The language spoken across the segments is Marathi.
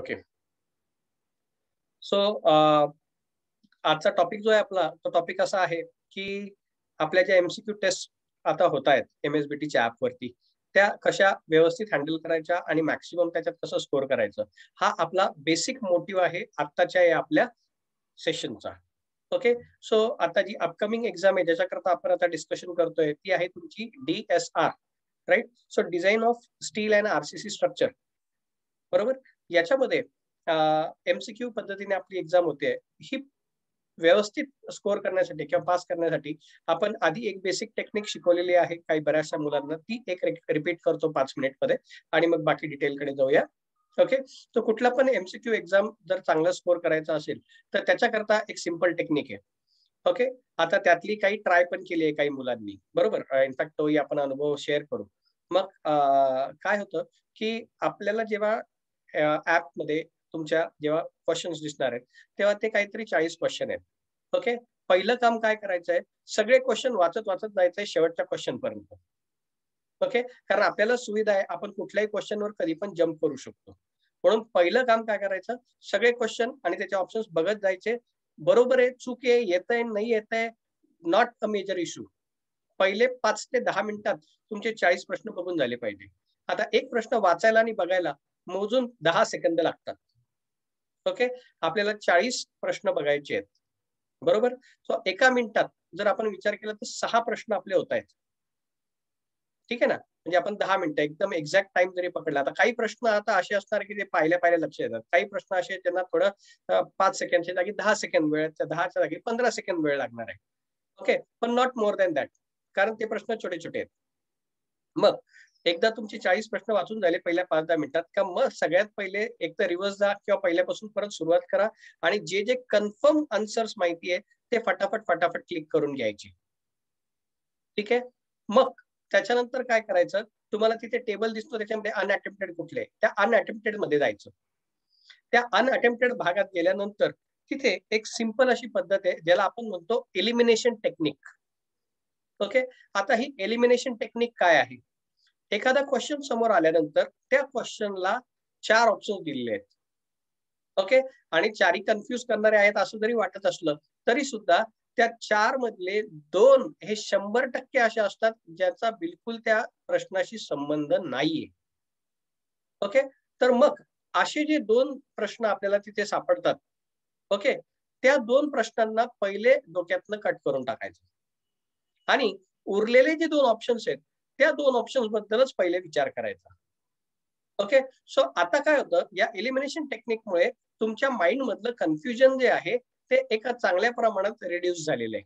ओके सो uh, आजचा टॉपिक जो आहे आपला तो टॉपिक असा आहे की आपल्या ज्या एमसीक्यू टेस्ट आता होत आहेत एम एस बी टीच्या ऍपवरती त्या कशा व्यवस्थित हँडल करायच्या आणि मॅक्सिमम त्याच्यात कसं स्कोर करायचं हा आपला बेसिक मोटिव्ह आहे आत्ताच्या या आपल्या सेशनचा ओके सो आता जी अपकमिंग एक्झाम आहे ज्याच्याकरता आपण आता डिस्कशन करतोय ती आहे तुमची D S R right so design of steel and RCC structure बरोबर? याच्यामध्ये एमसीक्यू पद्धतीने आपली एक्झाम होते. ही व्यवस्थित स्कोअर करण्यासाठी किंवा पास करण्यासाठी आपण आधी एक बेसिक टेक्निक शिकवलेली आहे काही बऱ्याचशा मुलांना. ती एक रिपीट करतो पाच मिनिटमध्ये आणि मग बाकी डिटेलकडे जाऊया. ओके तो कुठला पण एमसीक्यू एक्झाम जर चांगला स्कोअर करायचा असेल तर त्याच्याकरता एक सिंपल टेक्निक आहे. ओके आता त्यातली काही ट्राय पण केली आहे काही मुलांनी. बरोबर? इनफॅक्ट तोही आपण अनुभव शेअर करू. मग काय होतं की आपल्याला जेव्हा ऍपमध्ये तुमच्या जेव्हा क्वेश्चन्स दिसणार आहेत तेव्हा ते काहीतरी चाळीस क्वेश्चन आहेत. ओके पहिलं काम काय करायचं आहे सगळे क्वेश्चन वाचत वाचत जायचंय शेवटच्या क्वेश्चन पर्यंत. ओके कारण आपल्याला सुविधा आहे आपण कुठल्याही क्वेश्चनवर कधी पण जम्प करू शकतो. म्हणून पहिलं काम काय करायचं? सगळे क्वेश्चन आणि त्याचे ऑप्शन्स बघत जायचे. बरोबर आहे चूक आहे येत आहे नाही येत आहे नॉट अ मेजर इश्यू पहिले पाच ते दहा मिनिटात तुमचे चाळीस प्रश्न बघून झाले पाहिजे. आता एक प्रश्न वाचायला आणि बघायला मोजून दहा सेकंद लागतात. ओके आपल्याला चाळीस प्रश्न बघायचे आहेत. बरोबर? सो एका मिनिटात जर आपण विचार केला तर सहा प्रश्न आपले होत आहेत. ठीक आहे ना? म्हणजे आपण दहा मिनिटं एकदम एक्झॅक्ट टाइम जरी पकडला आता काही प्रश्न आता असे असणार की ते पाहिल्या पाहिल्या लक्ष येतात. काही प्रश्न असे त्यांना थोडं पाच सेकंडच्या जागी दहा सेकंड वेळ त्या दहाच्या जागी पंधरा सेकंड वेळ लागणार आहे. ओके पण नॉट मोर दॅन दॅट कारण ते प्रश्न छोटे छोटे आहेत. मग एकदा तुमचे चाळीस प्रश्न वाचून झाले पहिल्या पाच दहा मिनिटात का मग सगळ्यात पहिले एक तर रिव्हर्स जा किंवा पहिल्यापासून परत सुरुवात करा आणि जे जे कन्फर्म आन्सर्स माहिती आहे ते फटाफट फटाफट क्लिक करून घ्यायचे. ठीक आहे? मग त्याच्यानंतर काय करायचं? तुम्हाला तिथे टेबल दिसतो त्याच्यामध्ये अनअटेम्प्टेड कुठले? त्या अनअटेम्प्टेडमध्ये जायचं. त्या अनअटेम्प्टेड भागात गेल्यानंतर तिथे एक सिंपल अशी पद्धत आहे ज्याला आपण म्हणतो एलिमिनेशन टेक्निक ओके आता ही एलिमिनेशन टेक्निक काय आहे? एखादा क्वेश्चन समोर आल्यानंतर त्या क्वेश्चनला चार ऑप्शन दिलेले आहेत. ओके आणि चारही कन्फ्युज करणारे आहेत असं जरी वाटत असलं तरी सुद्धा त्या चार मधले दोन हे शंभर टक्के असे असतात ज्याचा बिलकुल त्या प्रश्नाशी संबंध नाहीये. ओके तर मग असे जे दोन प्रश्न आपल्याला तिथे सापडतात ओके त्या दोन प्रश्नांना पहिले डोक्यातनं कट करून टाकायचं. आणि उरलेले जे दोन ऑप्शन्स आहेत त्या दोन ऑप्शन बद्दलच पहिले विचार करायचा. ओके सो आता काय होतं? या एलिमिनेशन टेक्निकमुळे तुमच्या माइंड मधलं कन्फ्युजन जे आहे ते एका चांगल्या प्रमाणात रिड्यूस झालेलं आहे.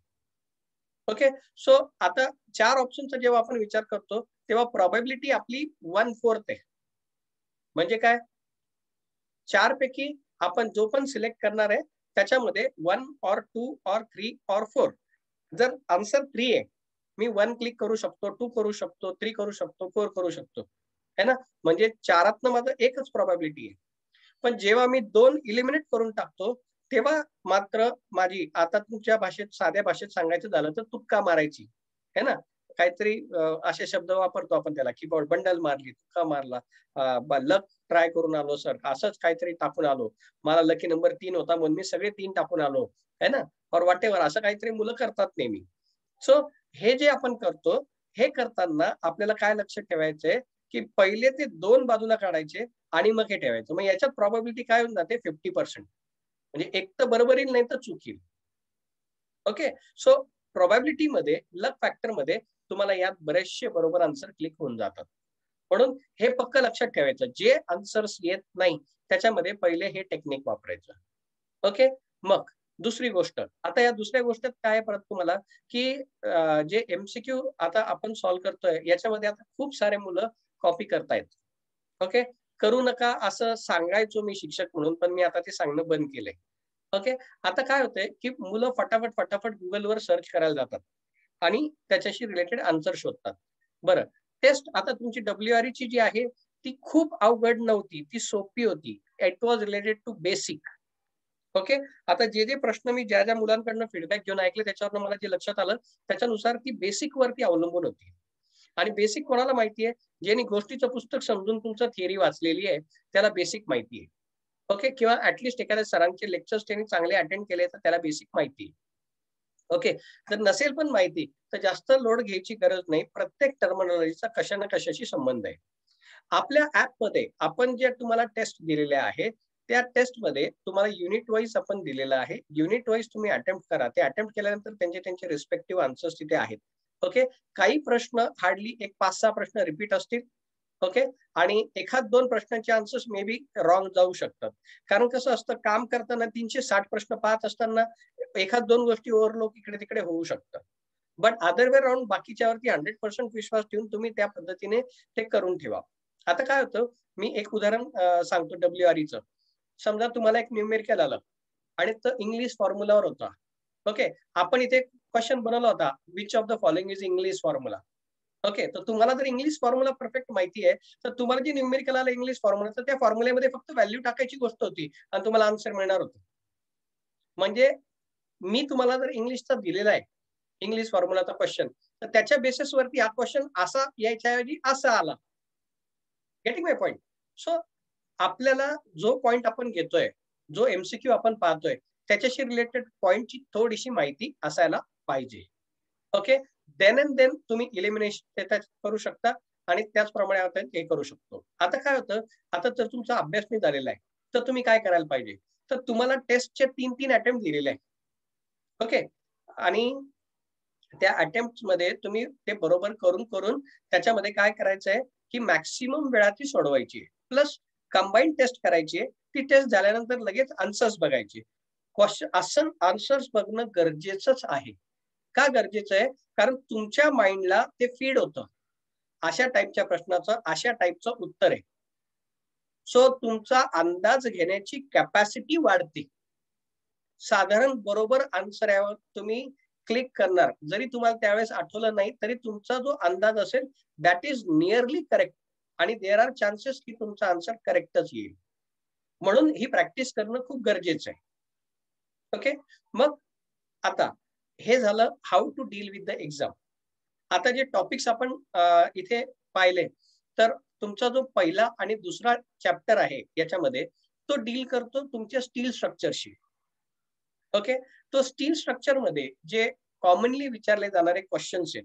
ओके सो आता चार ऑप्शनचा जेव्हा आपण विचार करतो तेव्हा प्रॉबेबिलिटी आपली वन फोर्थ आहे. म्हणजे काय? चार पैकी आपण जो पण सिलेक्ट करणार आहे त्याच्यामध्ये वन और टू ऑर थ्री और फोर जर आन्सर थ्री आहे मी वन क्लिक करू शकतो टू करू शकतो थ्री करू शकतो फोर करू शकतो. है ना? म्हणजे चारातनं माझं एकच प्रॉबॅबिलिटी आहे. पण जेव्हा मी दोन इलिमिनेट करून टाकतो तेव्हा मात्र माझी आता तुमच्या भाषेत साध्या भाषेत सांगायचं झालं तर तुक्का मारायची. है ना? काहीतरी असे शब्द वापरतो आपण त्याला. की बंडल मारली तुक्का मारला. लक ट्राय करून आलो सर असंच काहीतरी टाकून आलो. मला लकी नंबर तीन होता म्हणून मी सगळे तीन टाकून आलो. है ना? और वाटेवर असं काहीतरी मुलं करतात नेहमी. सो हे जे आपण करतो हे करताना आपल्याला काय लक्ष ठेवायचंय की पहिले ते दोन बाजूला काढायचे आणि मग हे ठेवायचं. मग याच्यात प्रॉबिलिटी काय होऊन जाते? फिफ्टी पर्सेंट म्हणजे एक तर बरोबर येईल नाही तर चुकील ओके सो प्रॉबॅबिलिटी मध्ये लक फॅक्टरमध्ये तुम्हाला यात बरेचसे बरोबर आन्सर क्लिक होऊन जातात. म्हणून हे पक्क लक्षात ठेवायचं. जे आन्सर्स येत नाही त्याच्यामध्ये पहिले हे टेक्निक वापरायचं. ओके मग दुसरी गोष्ट. आता या दुसऱ्या गोष्टीत काय परत तुम्हाला? की जे एमसीक्यू आता आपण सॉल्व्ह करतोय याच्यामध्ये आता खूप सारे मुलं कॉपी करतायत. ओके करू नका असं सांगायचो मी शिक्षक म्हणून पण मी आता ते सांगणं बंद केलंय. ओके आता काय होतंय की मुलं फटाफट फटाफट गुगलवर सर्च करायला जातात. आणि त्याच्याशी रिलेटेड आन्सर शोधतात. बरं. टेस्ट आता तुमची डब्ल्यू आर ची जी आहे ती खूप अवघड नव्हती ती सोपी होती. It was related to basic okay? आता जे जे प्रश्न मी ज्या ज्या मुलांकडनं फीडबॅक घेऊन ऐकले त्याच्यावर मला जे लक्षात आलं त्याच्यानुसार ती बेसिक वरती अवलंबून होती. आणि बेसिक कोणाला माहिती आहे ज्यांनी गोष्टीचं पुस्तक समजून तुमचं थिअरी वाचलेली आहे त्याला बेसिक माहिती आहे. ओके? किंवा ऍटलिस्ट एखाद्या सरांचे लेक्चर्स त्यांनी चांगले अटेंड केले तर त्याला बेसिक माहिती ओके? जर नसेल पण माहिती तर जास्त लोड घ्यायची गरज नाही. प्रत्येक टर्मिनॉलॉजीचा कशा ना कशाशी संबंध आहे. आपल्या ऍपमध्ये आपण जे तुम्हाला टेस्ट दिलेल्या आहेत त्या टेस्टमध्ये तुम्हाला युनिट वाईज आपण दिलेलं आहे. युनिट वाईज तुम्ही अटेम्प्ट करा. ते अटेम्प्ट केल्यानंतर त्यांचे त्यांचे रिस्पेक्टिव्ह आन्सर्स तिथे आहेत. ओके काही प्रश्न हार्डली एक पाच सहा प्रश्न रिपीट असतील. ओके आणि एखाद दोन प्रश्नांचे आन्सर्स मे बी रॉंग जाऊ शकतात. कारण कसं असतं काम करताना तीनशे साठ प्रश्न पाहत असताना एखाद दोन गोष्टी ओव्हरलोक इकडे तिकडे होऊ शकतात. बट अदर वे राऊंड बाकीच्यावरती हंड्रेड पर्सेंट विश्वास ठेवून तुम्ही त्या पद्धतीने ते करून ठेवा. आता काय होतं? मी एक उदाहरण सांगतो डब्ल्यू आर ईचं समजा तुम्हाला एक न्यूमेरिकल आलं आणि तो इंग्लिश फॉर्म्युलावर होता. ओके आपण इथे क्वेश्चन बनवला होता which of the following is English formula okay तर तुम्हाला जर इंग्लिश फॉर्म्युला परफेक्ट माहिती आहे तर तुम्हाला जे न्यूमेरिकल आलं इंग्लिश फॉर्म्युला तर त्या फॉर्म्युलेमध्ये फक्त व्हॅल्यू टाकायची गोष्ट होती आणि तुम्हाला आन्सर मिळणार होतं. म्हणजे मी तुम्हाला जर इंग्लिशचा दिलेला आहे इंग्लिश फॉर्म्युलाचा क्वेश्चन तर त्याच्या बेसिसवरती हा क्वेश्चन असा यायच्याऐवजी असा आला. गेटिंग माय पॉईंट सो आपल्याला जो पॉइंट आपण घेतोय जो एमसीक्यू आपण पाहतोय त्याच्याशी रिलेटेड पॉइंटची थोडीशी माहिती असायला पाहिजे. ओके देन अँड देन तुम्ही इलिमिनेशन करू शकता आणि त्याचप्रमाणे आपण हे करू शकतो. आता काय होतं? आता जर तुमचा अभ्यास नाही झालेला आहे तर तुम्ही काय करायला पाहिजे? तर तुम्हाला टेस्टचे तीन तीन अटेम्प्ट दिलेले आहे ओके आणि त्या अटेम्प्टमध्ये तुम्ही ते बरोबर करून करून त्याच्यामध्ये काय करायचं आहे की मॅक्सिमम वेळा ती सोडवायची प्लस कंबाईन टेस्ट करायची ती टेस्ट झाल्यानंतर लगेच आन्सर्स बघायचे. क्वेश्चन असं आन्सर्स बघणं गरजेचंच आहे. का गरजेचं आहे? कारण तुमच्या माइंडला ते फीड होतं. अशा टाईपच्या प्रश्नाचं अशा टाईपचं उत्तर आहे. सो तुमचा अंदाज घेण्याची कॅपॅसिटी वाढते. साधारण बरोबर आन्सर यावर तुम्ही क्लिक करणार. जरी तुम्हाला त्यावेळेस आठवलं नाही तरी तुमचा जो अंदाज असेल दॅट इज नियरली करेक्ट आणि देर आर चान्सेस की तुमचा आन्सर करेक्टच येईल. म्हणून ही प्रॅक्टिस करणं खूप गरजेचं आहे. ओके मग आता हे झालं how to deal with the exam आता जे टॉपिक्स आपण इथे पाहिले तर तुमचा जो पहिला आणि दुसरा चॅप्टर आहे याच्यामध्ये तो डील करतो तुमच्या स्टील स्ट्रक्चरशी ओके तो स्टील स्ट्रक्चरमध्ये जे कॉमनली विचारले जाणारे क्वेश्चन्स आहेत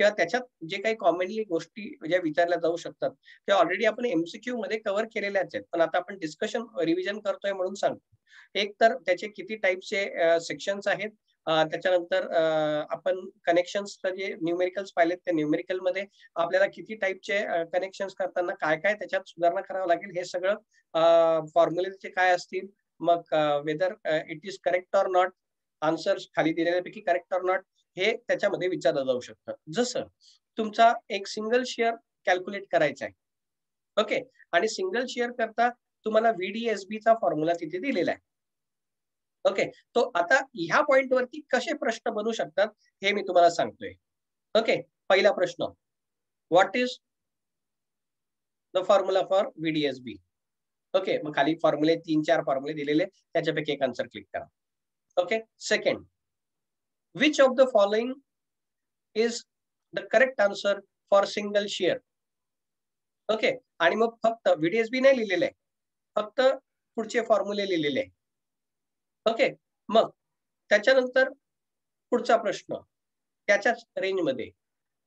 किंवा त्याच्यात जे काही कॉमनली गोष्टी ज्या विचारल्या जाऊ शकतात त्या ऑलरेडी आपण एमसीक्यू मध्ये कव्हर केलेल्याच आहेत. पण आता आपण डिस्कशन रिव्हिजन करतोय म्हणून सांगतो. एक तर त्याचे किती टाईपचे सेक्शन्स आहेत. त्याच्यानंतर आपण कनेक्शन्स जे न्यूमेरिकल्स पाहिलेत त्या न्यूमेरिकलमध्ये आपल्याला किती टाईपचे कनेक्शन्स करताना काय काय त्याच्यात सुधारणा करावं लागेल हे सगळं फॉर्म्युलेचे काय असतील मग whether it is correct or not answers खाली दिलेल्यापैकी करेक्ट ऑर नॉट हे त्याच्यामध्ये विचारलं जाऊ शकतं. जसं तुमचा एक सिंगल शेअर कॅल्क्युलेट करायचा आहे. ओके आणि सिंगल शेअर करता तुम्हाला चा फॉर्म्युला तिथे दिलेला आहे. ओके तो आता ह्या पॉइंट वरती कसे प्रश्न बनू शकतात हे मी तुम्हाला सांगतोय. ओके पहिला प्रश्न. What is the formula for VDSB okay मग खाली फॉर्म्युले तीन चार फॉर्म्युले दिलेले त्याच्यापैकी एक आन्सर क्लिक करा. Okay second which of the following is the correct answer for single shear? Okay आणि मग फक्त व्हीडीएसबी नाही लिहिलेले आहे. फक्त पुढचे फॉर्म्युले लिहिलेले आहे. ओके मग त्याच्यानंतर पुढचा प्रश्न. त्याच्याच रेंजमध्ये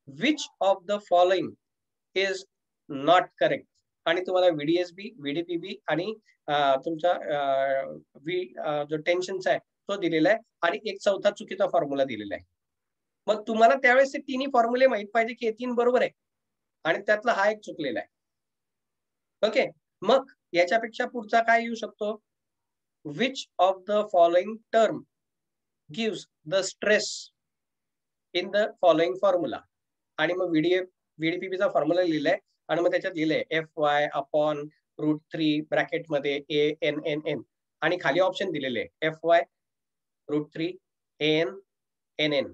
which of the following is not correct आणि तुम्हाला व्हीडीएसबी व्हीडीपीबी आणि तुमचा व्ही जो टेन्शनचा आहे तो दिलेला आहे आणि एक चौथा चुकीचा फॉर्म्युला दिलेला आहे. मग तुम्हाला त्यावेळेस ते तिन्ही फॉर्म्युले माहीत पाहिजे की हे तीन बरोबर आहे. आणि त्यातला हा एक चुकलेला आहे. ओके मग याच्यापेक्षा पुढचा काय येऊ शकतो? Which of the following term gives the stress in the following formula आणि मग व्हीडीएफ व्हीडीपीचा फॉर्म्युला लिहिलाय. आणि मग त्याच्यात लिहिलंय F Y upon root three ब्रॅकेटमध्ये A N N N आणि खाली ऑप्शन दिलेले F Y root three N N N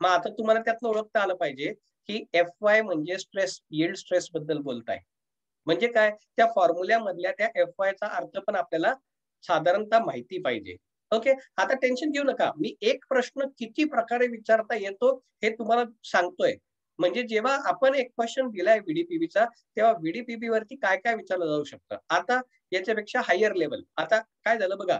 मग आता तुम्हाला त्यातलं ओळखता आलं पाहिजे की एफ वाय म्हणजे स्ट्रेस यील्ड स्ट्रेस बद्दल बोलताय. म्हणजे काय? त्या फॉर्म्युल्यामधल्या त्या एफ वायचा अर्थ पण आपल्याला साधारणतः माहिती पाहिजे. ओके आता टेन्शन घेऊ नका. मी एक प्रश्न किती प्रकारे विचारता येतो हे तुम्हाला सांगतोय. म्हणजे जेव्हा आपण एक क्वेश्चन दिलाय व्हीडीपीबीचा तेव्हा व्हीडीपीबी वरती काय काय विचारलं जाऊ शकतं? आता याच्यापेक्षा हायर लेवल आता काय झालं बघा?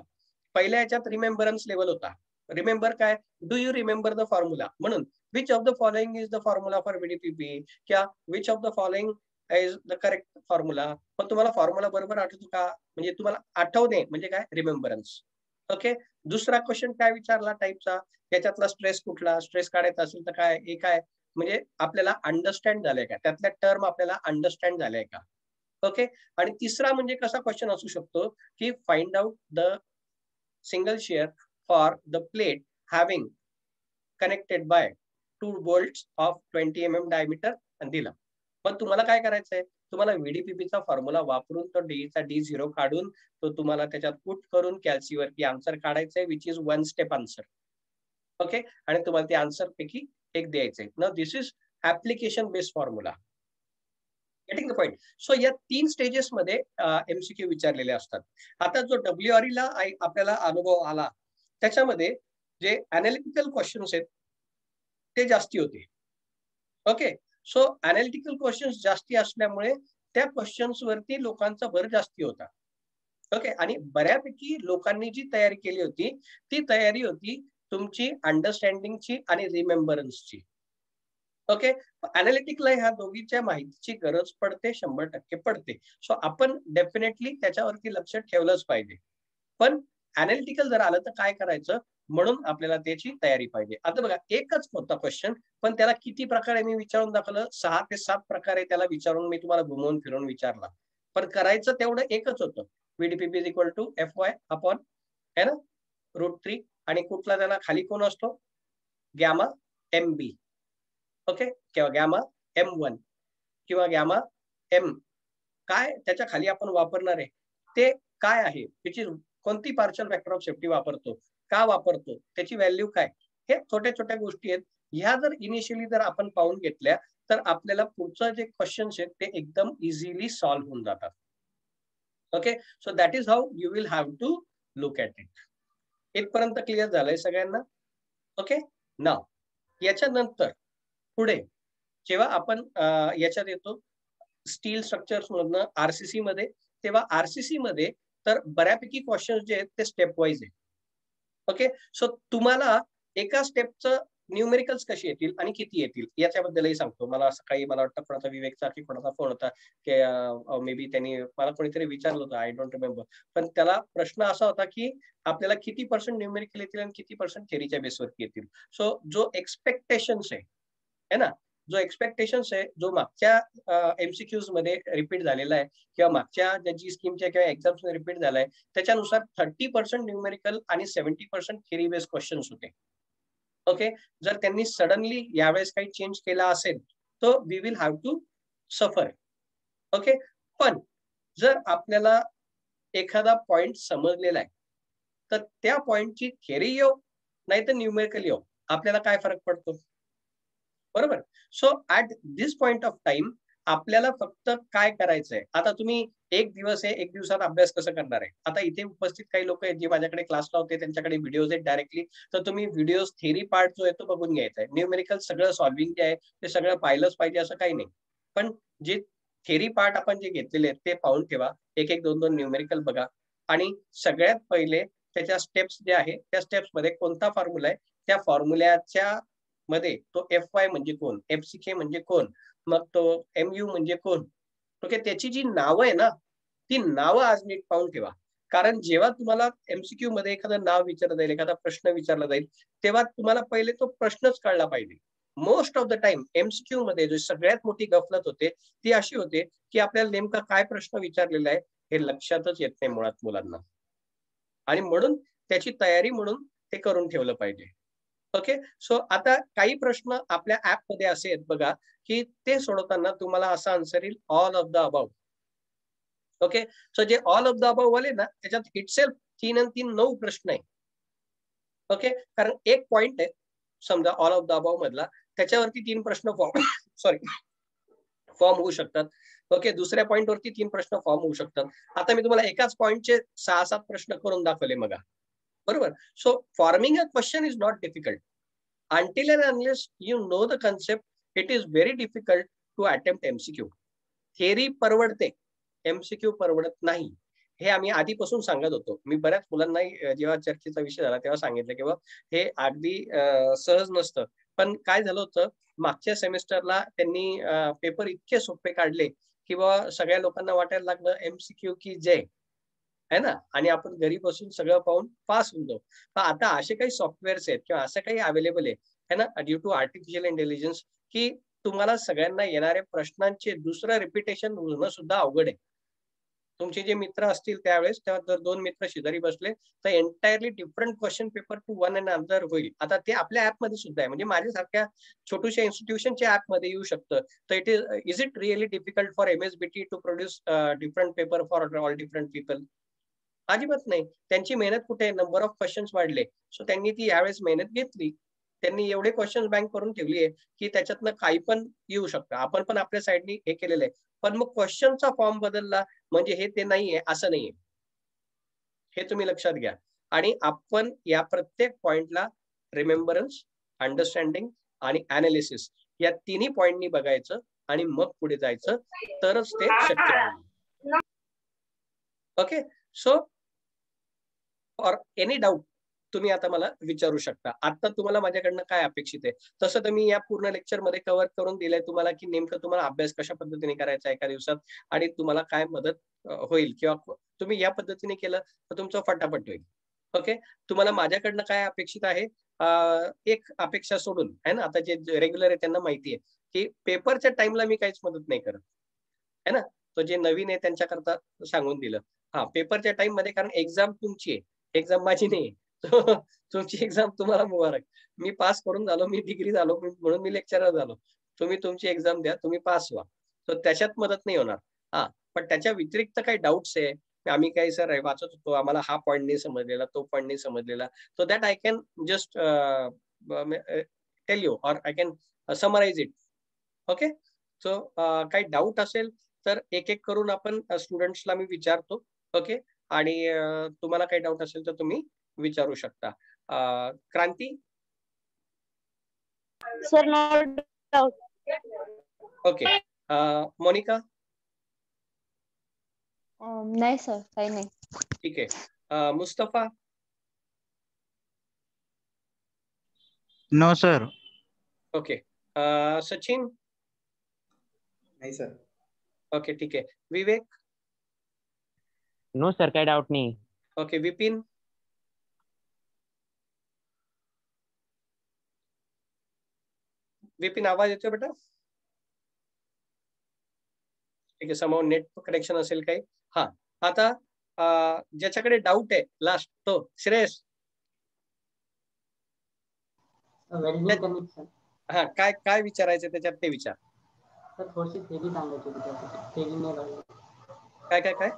पहिल्या याच्यात रिमेंबरन्स लेवल होता. रिमेंबर काय? Do you remember the formula म्हणून which of the following is the formula for VDPP किंवा which of the following is the correct formula पण तुम्हाला फॉर्म्युला बरोबर आठवतो का? म्हणजे तुम्हाला आठवणे म्हणजे काय? रिमेंबरन्स ओके दुसरा क्वेश्चन काय विचारला टाईपचा याच्यातला स्ट्रेस कुठला? स्ट्रेस काढायचा असेल तर काय? हे काय? म्हणजे आपल्याला अंडरस्टँड झालंय का? त्यातल्या टर्म आपल्याला अंडरस्टँड झालंय का? ओके आणि तिसरा म्हणजे कसा क्वेश्चन असू शकतो? की find out the single shear for the plate having connected by two bolts of twenty mm diameter diameter दिला पण तुम्हाला काय करायचंय? तुम्हाला व्हीडीपीपीचा फॉर्म्युला वापरून तो डीचा डी झिरो काढून तो तुम्हाला त्याच्यात पुट करून कॅल्सीवरती आन्सर काढायचंय which is one step answer okay आणि तुम्हाला ते आन्सर पैकी एक द्यायचंय. न this is application based formula getting the point so या तीन स्टेजेस मध्ये एमसीक्यू विचारलेले असतात. आता जो डब्ल्यू आर ला आपल्याला अनुभव आला त्याच्यामध्ये जे अनालिटिकल क्वेश्चन्स आहेत ते जास्ती होते. ओके सो अनालिटिकल क्वेश्चन्स जास्ती असल्यामुळे त्या क्वेश्चन्स वरती लोकांचा भर जास्ती होता. ओके आणि बऱ्यापैकी लोकांनी जी तयारी केली होती ती तयारी होती तुमची अंडरस्टँडिंगची आणि रिमेंबरन्सची ओके अनालिटिकला ह्या दोघीच्या माहितीची गरज पडते शंभर टक्के पडते. सो आपण डेफिनेटली त्याच्यावरती लक्ष ठेवलंच पाहिजे. पण अनालिटिकल जर आलं तर काय करायचं? म्हणून आपल्याला त्याची तयारी पाहिजे. आता बघा एकच होता क्वेश्चन पण त्याला किती प्रकारे मी विचारून दाखवलं? सहा ते सात प्रकारे त्याला विचारून मी तुम्हाला घुमवून फिरून विचारला. पण करायचं तेवढं एकच होतं. VDPP is equal to F Y upon है ना रूट थ्री आणि कुठला त्याला खाली कोण असतो? Gamma M B okay? किंवा गॅमा एम वन किंवा गॅमा एम. काय त्याच्याखाली आपण वापरणार आहे? ते काय आहे? त्याची कोणती पार्शल फॅक्टर ऑफ सेफ्टी वापरतो? का वापरतो? त्याची व्हॅल्यू काय? हे छोट्या छोट्या गोष्टी आहेत. ह्या जर इनिशियली जर आपण पाहून घेतल्या तर आपल्याला पुढचं जे क्वेश्चन्स आहेत ते एकदम इझिली सॉल्व्ह होऊन जातात. Okay? So that is how you will have to look at it इथपर्यंत क्लिअर झालंय सगळ्यांना? ओके? ना याच्यानंतर पुढे जेव्हा आपण याच्यात येतो स्टील स्ट्रक्चर्स मधनं आरसीसी मध्ये तेव्हा आरसीसी मध्ये तर बऱ्यापैकी क्वेश्चन जे आहेत ते स्टेप वाईज आहे ओके? सो तुम्हाला एका स्टेपचं न्यूमेरिकल्स कशी येतील आणि किती येतील याच्याबद्दलही सांगतो. मला सकाळी काही मला वाटतं कोणाचा विवेकचा की कोणाचा फोन होता की मे बी त्यांनी मला कोणीतरी विचारलं होतं आय डोंट रिमेंबर पण त्याला प्रश्न असा होता की आपल्याला किती पर्सेंट न्यूमेरिकल येतील आणि किती पर्सेंट थेरीच्या बेसवरती येतील. सो जो एक्सपेक्टेशन्स आहे ना? जो एक्सपेक्टेशन्स आहे जो मागच्या एमसीक्यूजमध्ये रिपीट झालेला आहे किंवा मागच्या ज्या जी स्कीमच्या किंवा एक्झाम्स रिपीट झालाय त्याच्यानुसार थर्टी पर्सेंट न्यूमेरिकल आणि seventy percent theory based questions होते. ओके जर त्यांनी सडनली यावेळेस काही चेंज केला असेल तर we will have to suffer okay पण जर आपल्याला एखादा पॉइंट समजलेला आहे तर त्या पॉइंटची थेरी येऊ नाही तर न्यूमेरिकल येऊ आपल्याला काय फरक पडतो? बरोबर? So at this point of time आपल्याला फक्त काय करायचंय? आता तुम्ही एक दिवस आहे एक दिवसात अभ्यास कसं करणार आहे? आता इथे उपस्थित काही लोक आहेत जे माझ्याकडे क्लासला होते त्यांच्याकडे व्हिडिओज आहेत डायरेक्टली तर तुम्ही व्हिडिओज थेरी पार्ट जो आहे तो बघून घ्यायचा आहे. न्यूमेरिकल सगळं सॉल्विंग जे आहे ते सगळं पाहिलंच पाहिजे असं काही नाही. पण जे थेरी पार्ट आपण जे घेतलेले आहेत ते पाहून ठेवा. एक एक दोन दोन न्यूमेरिकल बघा. आणि सगळ्यात पहिले त्याच्या स्टेप्स जे आहे त्या स्टेप्समध्ये कोणता फॉर्म्युला आहे? त्या फॉर्म्युल्याच्या मध्ये तो एफ वाय म्हणजे कोण? एफ सी के म्हणजे कोण? मग तो एम यू म्हणजे कोण? ओके त्याची जी नावं आहे ना ती नावं आज नीट पाहून ठेवा. कारण जेव्हा तुम्हाला एमसीक्यू मध्ये एखादं नाव विचारलं जाईल एखादा प्रश्न विचारला जाईल तेव्हा तुम्हाला पहिले तो प्रश्नच कळला पाहिजे. Most of the time MCQ मध्ये जो सगळ्यात मोठी गफलत होते ती अशी होते की आपल्याला नेमका काय प्रश्न विचारलेला आहे हे लक्षातच येत नाही मुळात मुलांना. आणि म्हणून त्याची तयारी म्हणून ते करून ठेवलं पाहिजे. ओके सो आता काही प्रश्न आपल्या ऍपमध्ये असे आहेत बघा की ते सोडवताना तुम्हाला असा आन्सर येईल all of the above okay so जे ऑल ऑफ द अबाव वाले ना त्याच्यात इटसेल्फ तीन आणि तीन नऊ प्रश्न आहे. ओके कारण एक पॉइंट आहे समजा ऑल ऑफ द अबाव मधला त्याच्यावरती तीन प्रश्न फॉर्म सॉरी फॉर्म होऊ शकतात. ओके दुसऱ्या पॉइंट वरती तीन प्रश्न फॉर्म होऊ शकतात. आता मी तुम्हाला एकाच पॉइंटचे सहा सात प्रश्न करून दाखवले मग बरोबर. So forming a question is not difficult until and unless you know the concept it is very difficult to attempt MCQ theory परवडते. एमसीक्यू परवडत नाही. हे आम्ही आधीपासून सांगत होतो. मी बऱ्याच मुलांना जेव्हा चर्चेचा विषय झाला तेव्हा सांगितलं किंवा हे अगदी सहज नसतं. पण काय झालं होतं? मागच्या सेमिस्टरला त्यांनी पेपर इतके सोपे काढले की बाबा सगळ्या लोकांना वाटायला लागलं एमसीक्यू की जय. है ना? आणि आपण घरी बसून सगळं पाहून पास होऊन जाऊ. आता असे काही सॉफ्टवेअर्स आहेत किंवा असं काही अवेलेबल आहे है ना? ड्यू टू आर्टिफिशियल इंटेलिजन्स की तुम्हाला सगळ्यांना येणाऱ्या प्रश्नांचे दुसरं रिपिटेशन होणं सुद्धा अवघड आहे. तुमचे जे मित्र असतील त्यावेळेस तेव्हा जर दोन मित्र शेजारी बसले तर entirely different question paper to one and another होईल. आता ते आपल्या ऍपमध्ये सुद्धा आहे. म्हणजे माझ्यासारख्या छोट्याशा इन्स्टिट्यूशनच्या ऍपमध्ये येऊ शकतं. तर it is is it really difficult for M S B T to produce different paper for all different people अजिबात नाही. त्यांची मेहनत कुठे? नंबर ऑफ क्वेश्चन्स वाढले. सो त्यांनी ती यावेळेस मेहनत घेतली. त्यांनी एवढे क्वेश्चन बँक करून ठेवली आहे की त्याच्यातनं काही पण येऊ शकतं. आपण पण आपल्या साईडनी हे केलेलं आहे. पण मग क्वेश्चनचा फॉर्म बदलला म्हणजे हे ते नाहीये असं नाहीये. हे तुम्ही लक्षात घ्या. आणि आपण या प्रत्येक पॉइंटला रिमेंबरन्स अंडरस्टँडिंग आणि अनालिसिस या तिन्ही पॉइंटनी बघायचं आणि मग पुढे जायचं. तरच ते शक्य आहे okay so for any doubt तुम्ही आता मला विचारू शकता. आता तुम्हाला माझ्याकडनं काय अपेक्षित आहे? तसं तर मी या पूर्ण लेक्चरमध्ये कव्हर करून दिलंय तुम्हाला की नेमकं तुम्हाला अभ्यास कशा पद्धतीने करायचा एका दिवसात आणि तुम्हाला काय मदत होईल किंवा तुम्ही या पद्धतीने केलं तर तुमचं फटाफट होईल. ओके तुम्हाला माझ्याकडनं काय अपेक्षित आहे? एक अपेक्षा सोडून आहे ना? आता जे रेग्युलर आहे त्यांना माहिती आहे की पेपरच्या टाइमला मी काहीच मदत नाही करत. है ना? तो जे नवीन आहे त्यांच्याकरता सांगून दिलं. हा पेपरच्या टाइममध्ये कारण एक्झाम तुमची आहे. एक्झाम माझी नाही. तुमची एक्झाम तुम्हाला मुबारक. मी पास करून झालो मी डिग्री झालो म्हणून मी लेक्चरर झालो. तुम्ही तुमची एक्झाम द्या तुम्ही पास व्हा. तर त्याच्यात मदत नाही होणार. हा पण त्याच्या व्यतिरिक्त काही डाऊट्स आहे. आम्ही काही सर वाचत होतो. आम्हाला हा पॉईंट नाही समजलेला तो पॉईंट नाही समजलेला. तो that I can just tell you or I can summarise it okay so काही डाऊट असेल तर एक एक करून आपण स्टुडंट्सला मी विचारतो. ओके आणि तुम्हाला काही डाऊट असेल तर तुम्ही विचारू शकता. क्रांती? Sir okay Monika? नाही सर काही नाही. ठीक आहे. Mustafa? No sir okay Sachin? नाही सर ओके ठीक आहे. विवेक? नो सर काही डाऊट नाही. ओके विपिन विपिन आवाज येतोय बेटा? ठीक आहे समोर नेट कनेक्शन असेल काही? हा आता ज्याच्याकडे डाऊट आहे लास्ट तो श्रेयस. हा काय काय विचारायचं त्याच्यात ते विचार. सर थोडीशी काय काय काय?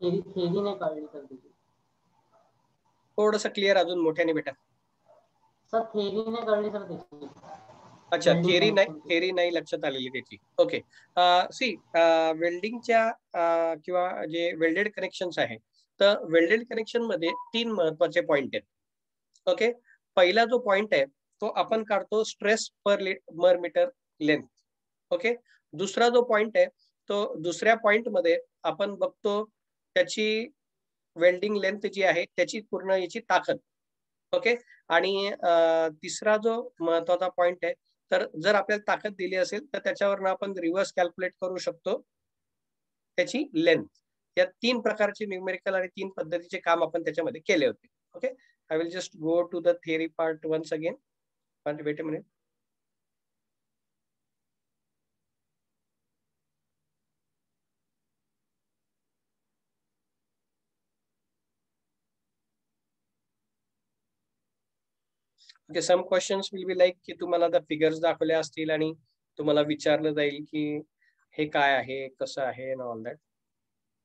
थेरी थेरी नाही कळली तिची थोडस क्लिअर अजून मोठ्याने बेटा सर थेरी नाही कळली सर त्याची अच्छा थेरी नाही थेरी नाही लक्षात आलेली त्याची. ओके सी वेल्डिंगच्या किंवा जे वेल्डेड कनेक्शन आहे तर वेल्डेड कनेक्शनमध्ये तीन महत्त्वाचे पॉइंट आहेत. ओके पहिला जो पॉइंट आहे तो आपण काढतो स्ट्रेस पर मर मीटर लेंथ ओके दुसरा जो पॉइंट आहे तो दुसऱ्या पॉइंटमध्ये आपण बघतो त्याची वेल्डिंग लेंथ जी आहे त्याची पूर्ण याची ताकद. ओके आणि तिसरा जो महत्त्वाचा पॉइंट आहे तर जर आपल्याला ताकद दिली असेल तर त्याच्यावरनं आपण रिव्हर्स कॅल्क्युलेट करू शकतो त्याची लेंथ या तीन प्रकारचे न्यूमेरिकल आणि तीन पद्धतीचे काम आपण त्याच्यामध्ये केले होते. Okay I will just go to the theory part once again wait a minute म्हणजे some questions will be like की तुम्हाला आता फिगर्स दाखवल्या असतील आणि तुम्हाला विचारलं जाईल की हे काय आहे कसं आहे all that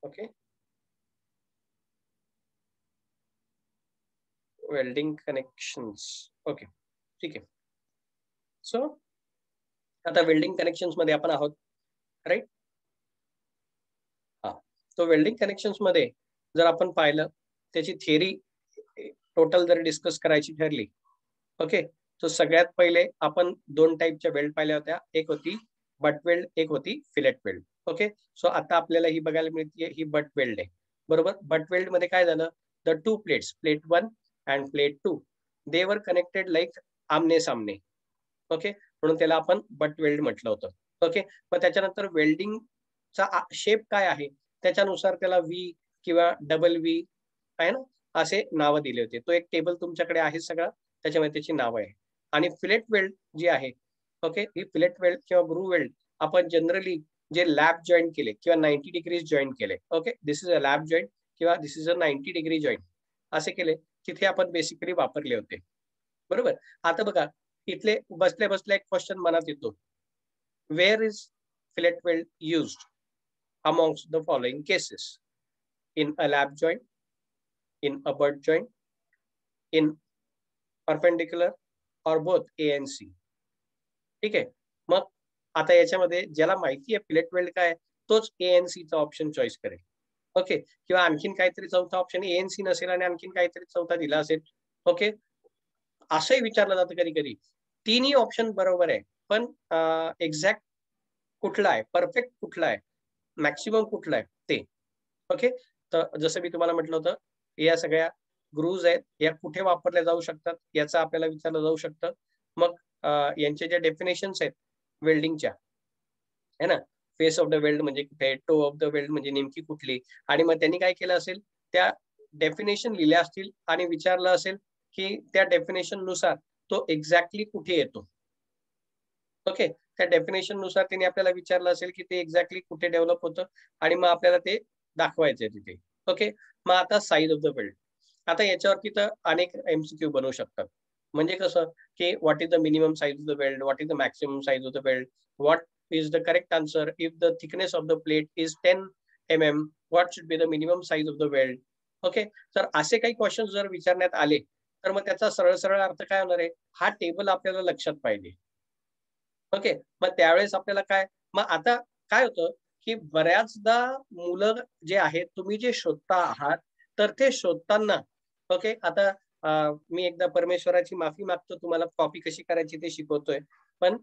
okay welding connections okay ठीक आहे. सो आता वेल्डिंग कनेक्शन्समध्ये आपण आहोत राईट हा. तो वेल्डिंग कनेक्शन्समध्ये जर आपण पाहिलं त्याची थिअरी टोटल जर डिस्कस करायची ठरली ओके? तर सगळ्यात पहिले आपण दोन टाईपच्या वेल्ड पाहिल्या होत्या. एक होती बट वेल्ड एक होती फिलेट वेल्ड ओके? सो आता आपल्याला ही बघायला मिळते ही बट वेल्ड आहे. बरोबर? बट वेल्डमध्ये काय झालं? The two plates plate one and plate two they were connected like आमने सामने. ओके? म्हणून त्याला आपण बट वेल्ड म्हटलं होतं. ओके? मग त्याच्यानंतर वेल्डिंगचा शेप काय आहे? त्याच्यानुसार त्याला व्ही किंवा डबल व्ही आहे ना? असे नावं दिले होते. तो एक टेबल तुमच्याकडे आहे सगळा. त्याच्यामध्ये त्याची नावं आहे आणि फिलेट वेल्ड जी आहे ओके ही फिलेट वेल्ड किंवा ग्रू वेल्ड आपण जनरली जे लॅब जॉईन केले किंवा नाईन्टी डिग्रीज जॉईन केले okay this is a lap join किंवा this is a ninety degree join असे केले तिथे आपण बेसिकली वापरले होते. बरोबर? आता बघा इथले बसल्या बसल्या एक क्वेश्चन मनात येतो. Where is fillet weld used amongst the following cases? In a lap joint, in a butt joint, in perpendicular or both A and C ठीक आहे? मग आता याच्यामध्ये ज्याला माहिती आहे प्लेट वेल्ड काय तोच ए एन चा ऑप्शन चॉईस करेल. ओके? किंवा आणखीन काहीतरी चौथा ऑप्शन ए एन सी नसेल आणि आणखीन काहीतरी चौथा दिला असेल ओके? असंही विचारलं जातं कधी कधी. तिन्ही ऑप्शन बरोबर आहे पण एक्झॅक्ट कुठला आहे परफेक्ट कुठला आहे मॅक्सिमम कुठला आहे ते. ओके? तर जसं मी तुम्हाला म्हटलं होतं या सगळ्या ग्रूज आहेत या कुठे वापरल्या जाऊ शकतात याचा आपल्याला विचारलं जाऊ शकतं. मग यांचे ज्या डेफिनेशन्स आहेत वेल्डिंगच्या है ना? फेस ऑफ द वेल्ड म्हणजे कुठे टो ऑफ द वेल्ड म्हणजे नेमकी कुठली? आणि मग त्यांनी काय केलं असेल त्या डेफिनेशन लिहिल्या असतील आणि विचारलं असेल की त्या डेफिनेशननुसार तो एक्झॅक्टली कुठे येतो? ओके त्या डेफिनेशननुसार त्यांनी आपल्याला विचारलं असेल की ते एक्झॅक्टली कुठे डेव्हलप होतं आणि मग आपल्याला ते दाखवायचंय तिथे. ओके मग आता साईज ऑफ द वेल्ड आता याच्यावरती तर अनेक एमसीक्यू बनवू शकतात. म्हणजे कसं की what is the minimum size of the weld what is the maximum size of the weld what is the correct answer if the thickness of the plate is ten M M what should be the minimum size of the weld okay तर असे काही क्वेश्चन जर विचारण्यात आले तर मग त्याचा सरळ सरळ अर्थ काय होणार आहे? हा टेबल आपल्याला लक्षात पाहिजे. ओके मग त्यावेळेस आपल्याला काय? मग आता काय होतं की बऱ्याचदा मुलं जे आहेत तुम्ही जे शोधता आहात तर ते शोधताना ओके आता मी एकदा परमेश्वराची माफी मागतो तुम्हाला कॉपी कशी करायची ते शिकवतोय. पण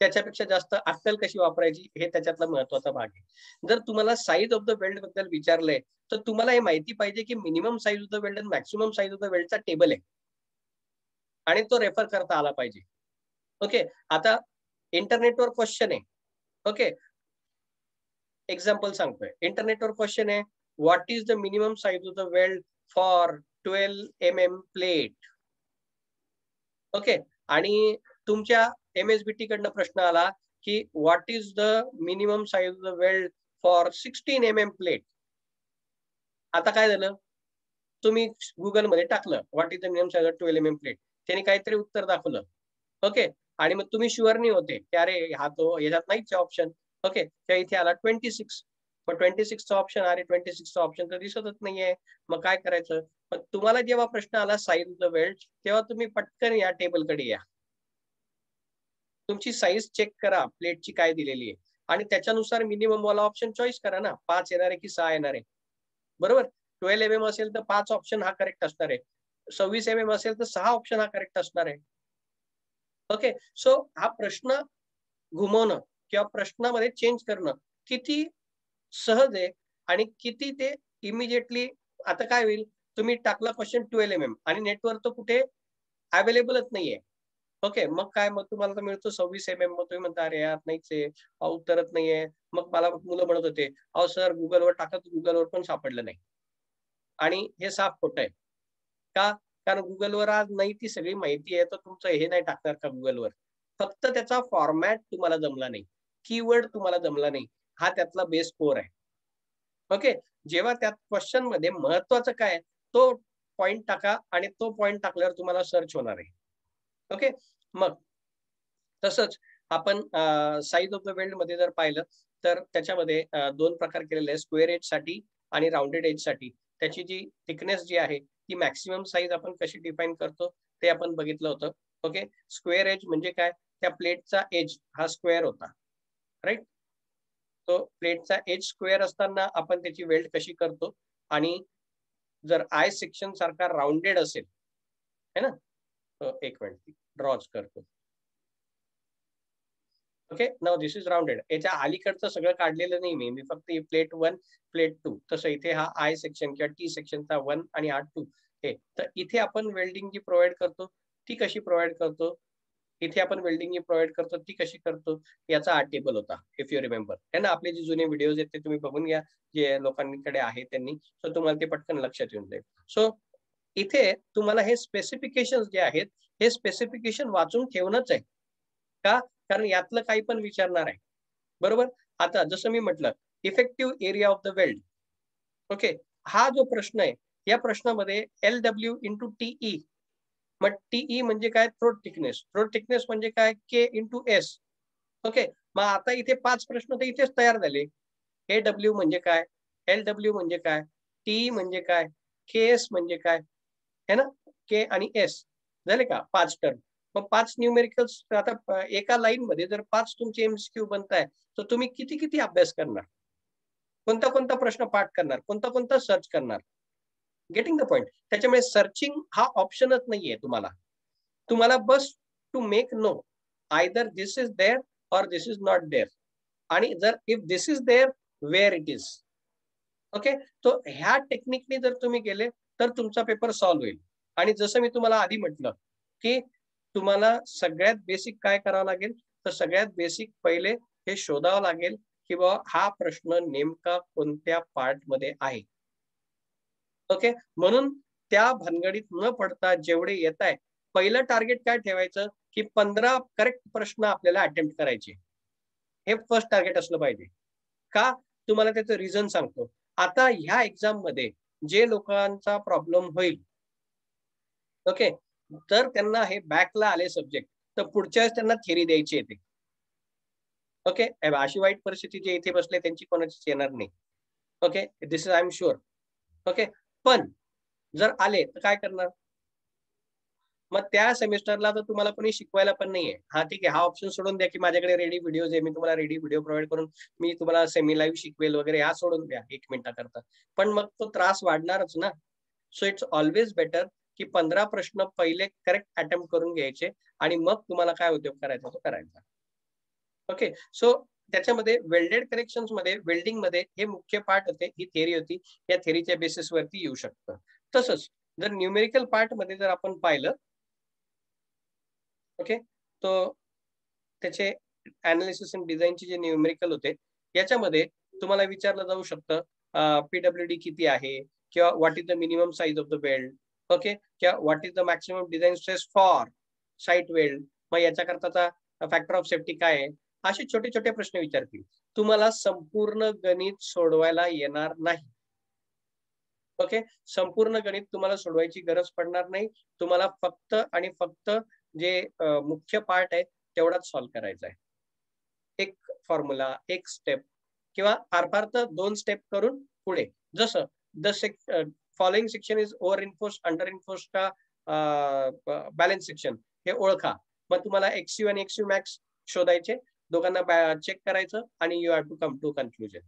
त्याच्यापेक्षा जास्त अक्कल कशी वापरायची हे त्याच्यातला महत्त्वाचा भाग आहे. जर तुम्हाला साईज ऑफ द वेल्डबद्दल विचारलंय तर तुम्हाला हे माहिती पाहिजे की minimum size of the weld आणि मॅक्सिमम साईज ऑफ द वेल्डचा टेबल आहे. आणि तो रेफर करता आला पाहिजे. ओके आता इंटरनेटवर क्वेश्चन आहे. ओके एक्झाम्पल सांगतोय. इंटरनेटवर क्वेश्चन आहे. What is the minimum size of the weld for twelve M M plate okay आणि तुमच्या एम एस बी टी कडनं प्रश्न आला की what is the minimum size of the weld for sixteen M M plate आता काय झालं? तुम्ही गुगलमध्ये टाकलं what is the minimum size of twelve M M plate त्यांनी काहीतरी उत्तर दाखवलं. ओके आणि मग तुम्ही शुअर नाही होते की अरे हा तो याच्यात नाहीच ऑप्शन ओके त्या इथे आला ट्वेंटी सिक्स मग ट्वेंटी सिक्सचा ऑप्शन अरे ट्वेंटी सिक्सचा ऑप्शन तर दिसतच नाहीये. मग काय करायचं? पण तुम्हाला जेव्हा प्रश्न आला साईज द वेल्ट तेव्हा तुम्ही पटकन या टेबलकडे या. तुमची साईज चेक करा प्लेटची काय दिलेली आहे आणि त्याच्यानुसार मिनिमम वाला ऑप्शन चॉईस करा ना. पाच येणार आहे की सहा येणार आहे. बरोबर? ट्वेल्व एम एम असेल तर पाच ऑप्शन हा करेक्ट असणार आहे. सव्वीस एम एम असेल तर सहा ऑप्शन हा करेक्ट असणार आहे. ओके सो हा प्रश्न घुमवणं किंवा प्रश्नामध्ये चेंज करणं किती सहज आहे. आणि किती ते इमिजिएटली आता काय होईल? तुम्ही टाकला क्वेश्चन ट्वेल्व एम एम आणि नेटवर तो कुठे अवेलेबलच नाहीये. ओके मग काय? मग तुम्हाला तर मिळतो सव्वीस एम एम मग तुम्ही म्हणता अरे यार नाहीच आहे. उतरत नाहीये. मग मला मुलं म्हणत होते अहो सर गुगलवर टाकत गुगलवर पण सापडलं नाही. आणि हे साफ खोट आहे. का? कारण गुगलवर आज नाही ती सगळी माहिती आहे तर तुमचं हे नाही टाकणार का गुगलवर फक्त त्याचा फॉर्मॅट तुम्हाला जमला नाही. कीवर्ड तुम्हाला जमला नाही. हा त्यातला बेस फोर आहे. ओके जेव्हा त्या क्वेश्चनमध्ये महत्वाचं काय तो पॉइंट टाका आणि तो पॉइंट टाकल्यावर तुम्हाला सर्च होणार आहे. ओके मग तसंच आपण साईज ऑफ द वेल्डमध्ये जर पाहिलं तर त्याच्यामध्ये दोन प्रकार केलेले आहे स्क्वेअर एजसाठी आणि राऊंडेड एजसाठी. त्याची जी थिकनेस जी आहे ती मॅक्सिमम साईज आपण कशी डिफाईन करतो ते आपण बघितलं होतं. ओके स्क्वेअर एज म्हणजे काय? त्या प्लेटचा एज हा स्क्वेअर होता. राईट तो प्लेटचा एज स्क्वेअर असताना आपण त्याची वेल्ड कशी करतो? आणि जर आय सेक्शन सारखा राऊंडेड असेल है ना? एक मिनिट ड्रॉच करतो. Okay now this is rounded याच्या अलीकडचं सगळं काढलेलं नाही मी. मी फक्त प्लेट वन प्लेट टू तसं इथे हा आय सेक्शन किंवा टी सेक्शनचा वन आणि हा टू हे. तर इथे आपण वेल्डिंग जी प्रोव्हाइड करतो ती कशी प्रोव्हाइड करतो? इथे आपण वेल्डिंग प्रोव्हाइड करतो ती कशी करतो याचा हा टेबल होता इफ यू रिमेंबर है ना? आपले जे जुने व्हिडिओज आहेत ते तुम्ही बघून घ्या जे लोकांकडे आहे त्यांनी. सो तुम्हाला ते पटकन लक्षात येऊन जाईल. सो इथे तुम्हाला हे स्पेसिफिकेशन जे आहेत हे स्पेसिफिकेशन वाचून ठेवणंच आहे. का? कारण यातलं काही पण विचारणार आहे. बरोबर? आता जसं मी म्हटलं effective area of the weld okay हा जो प्रश्न आहे या प्रश्नामध्ये एल डब्ल्यू इंटू टीई मग टीई म्हणजे काय? थ्रोट थिकनेस थ्रोट थिकनेस म्हणजे काय? के इंटू एस ओके मग आता इथे पाच प्रश्न तर इथेच तयार झाले. ए डब्ल्यू म्हणजे काय? एल डब्ल्यू म्हणजे काय? टीई म्हणजे काय? के एस म्हणजे काय? है ना? के आणि एस झाले का? पाच टर्म मग पाच न्यूमेरिकल्स आता एका लाईन मध्ये जर पाच तुमचे एमसीक्यू बनताय तर तुम्ही किती किती अभ्यास करणार? कोणता कोणता प्रश्न पाठ करणार? कोणता कोणता सर्च करणार? गेटिंग द पॉइंट त्याच्यामुळे सर्चिंग हा ऑप्शनच नाहीये तुम्हाला. तुम्हाला बस to make know either this is there or this is not there आणि जर if this is there where it is okay तो ह्या टेक्निकने जर तुम्ही गेले तर तुमचा पेपर सॉल्व्ह होईल. आणि जसं मी तुम्हाला आधी म्हटलं की तुम्हाला सगळ्यात बेसिक काय करावं लागेल? तर सगळ्यात बेसिक पहिले हे शोधावं लागेल की बाबा हा प्रश्न नेमका कोणत्या पार्टमध्ये आहे? ओके म्हणून त्या भानगडीत न पडता जेवढे येत आहे पहिलं टार्गेट काय ठेवायचं? की पंधरा करेक्ट प्रश्न आपल्याला अटेम्प्ट करायचे. हे फर्स्ट टार्गेट असलं पाहिजे. का? तुम्हाला त्याचं रिझन सांगतो. आता ह्या एक्झाममध्ये जे लोकांचा प्रॉब्लेम होईल ओके तर त्यांना हे बॅकला आले सब्जेक्ट तर पुढच्या वेळेस त्यांना थेरी द्यायची येते ओके अशी वाईट परिस्थिती जे इथे बसले त्यांची कोणाचीच येणार नाही. Okay this is I am sure okay पण जर आले तर काय करणार? मग त्या सेमिस्टरला तर तुम्हाला कोणी शिकवायला पण नाहीये. हा ठीक आहे हा ऑप्शन सोडून द्या की माझ्याकडे रेडी व्हिडिओज आहे मी तुम्हाला रेडी व्हिडिओ प्रोव्हाइड करून मी तुम्हाला सेमी लाईव्ह शिकवेल वगैरे हा सोडून द्या एक मिनिटाकरता. पण मग तो त्रास वाढणारच ना. सो इट्स ऑलवेज बेटर की पंधरा प्रश्न पहिले करेक्ट अटेम्प्ट करून घ्यायचे आणि मग तुम्हाला काय उद्योग करायचा तो करायचा. ओके सो त्याच्यामध्ये वेल्डेड कनेक्शनमध्ये वेल्डिंगमध्ये हे मुख्य पार्ट होते. ही थेरी होती. या थेरीच्या बेसिसवरती येऊ शकतं. तसंच जर न्यूमेरिकल पार्टमध्ये जर आपण पाहिलं ओके तो त्याचे अनालिसिस अँड डिझाईनचे जे न्यूमेरिकल होते याच्यामध्ये तुम्हाला विचारलं जाऊ शकतं पीडब्ल्यू डी किती आहे? किंवा what is the minimum size of the weld okay किंवा what is the maximum design stress for site weld मग याच्याकरताचा फॅक्टर ऑफ सेफ्टी काय आहे? असे छोटे छोटे प्रश्न विचारतील. तुम्हाला संपूर्ण गणित सोडवायला येणार नाही. ओके संपूर्ण गणित तुम्हाला सोडवायची गरज पडणार नाही. तुम्हाला फक्त आणि फक्त जे मुख्य पार्ट आहे तेवढाच सॉल्व्ह करायचा आहे. एक फॉर्म्युला एक स्टेप किंवा फार फार तर दोन स्टेप करून पुढे. जसं the sec following section is over reinforced under reinforced का बॅलन्स सेक्शन हे ओळखा. मग तुम्हाला एक्स्यू आणि एक्स्यू मॅक्स शोधायचे. दोघांना चेक करायचं आणि you have to come to conclusion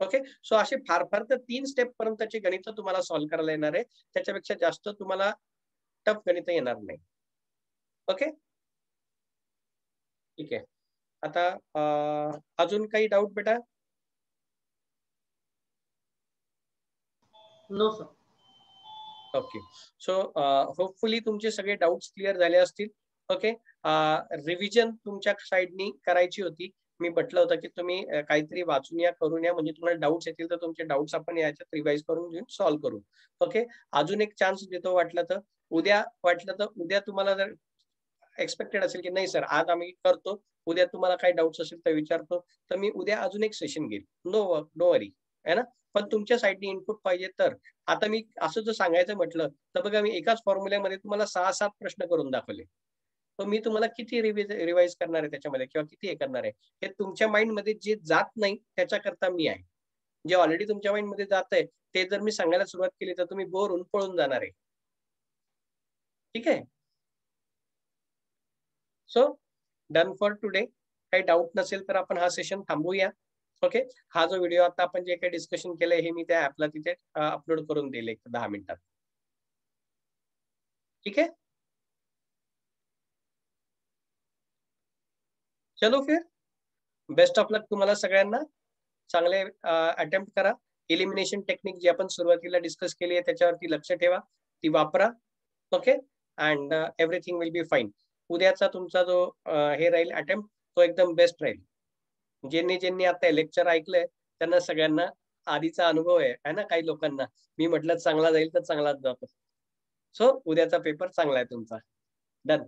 okay so असे फार फार तर तीन स्टेप पर्यंतचे गणित तुम्हाला सॉल्व्ह करायला येणार आहे त्याच्यापेक्षा जास्त तुम्हाला टफ गणित येणार नाही. ओके ठीक आहे. आता अजून काही डाऊट बेटा? No sir okay so hopefully तुमचे सगळे डाऊट्स क्लिअर झाले असतील. ओके रिव्हिजन uh, तुमच्या साईडनी करायची होती. मी म्हटलं होतं की तुम्ही काहीतरी वाचून या करून या. म्हणजे तुम्हाला डाऊट्स येतील तर तुमचे डाऊट्स आपण याच्यात रिवाईज करून घेऊन सॉल्व्ह करू. ओके अजून एक चान्स देतो वाटलं तर. उद्या वाटलं तर उद्या तुम्हाला जर एक्सपेक्टेड असेल की नाही सर आज आम्ही करतो. उद्या तुम्हाला काही डाऊट्स असेल तर विचारतो. तर मी उद्या अजून एक सेशन घेईल. नो नो वरी आहे ना? पण तुमच्या साईडनी इनपुट पाहिजे तर. आता मी असं जर सांगायचं म्हटलं तर बघा मी एकाच फॉर्म्युल्यामध्ये तुम्हाला सहा सात प्रश्न करून दाखवले. तर मी तुम्हाला किती रिव्हिज रिवाइज करणार आहे त्याच्यामध्ये किंवा किती हे करणार आहे हे तुमच्या माइंडमध्ये जे जात नाही त्याच्याकरता मी आहे. जे ऑलरेडी तुमच्या माइंडमध्ये जात आहे ते जर मी सांगायला सुरुवात केली तर तुम्ही बोर होऊन पळून जाणार आहे. ठीक आहे? सो डन फॉर टुडे काही डाऊट नसेल तर आपण हा सेशन थांबूया. ओके हा जो व्हिडिओ आता आपण जे काही डिस्कशन केलंय हे मी त्या ऍपला तिथे अपलोड करून देईल एक दहा मिनिटात. ठीक आहे? चलो फिर. बेस्ट ऑफ लक तुम्हाला सगळ्यांना. चांगले अटेम्प्ट करा. एलिमिनेशन टेक्निक जी आपण सुरुवातीला डिस्कस केली आहे त्याच्यावरती लक्ष ठेवा. ती वापरा. Okay and everything will be fine उद्याचा तुमचा जो हे राहील अटेम्प्ट तो एकदम बेस्ट राहील. ज्यांनी ज्यांनी आता लेक्चर ऐकलंय त्यांना सगळ्यांना आधीचा अनुभव आहे है ना काही लोकांना. मी म्हटलं चांगला जाईल तर चांगलाच जातो. सो उद्याचा पेपर चांगला आहे तुमचा. डन